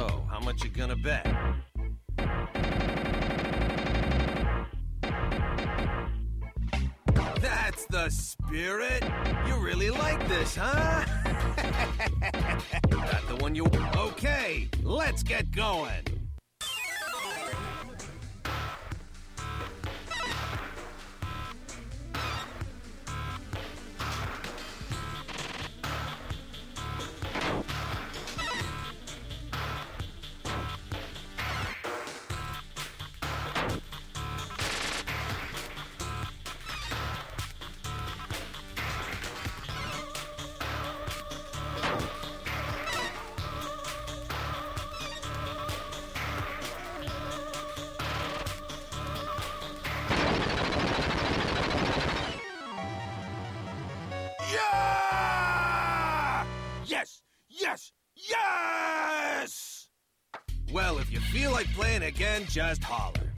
So, how much you gonna bet? That's the spirit. You really like this, huh? Not the one you. Okay, let's get going. Yeah! Yes! Yes! Yes! Well, if you feel like playing again, just holler.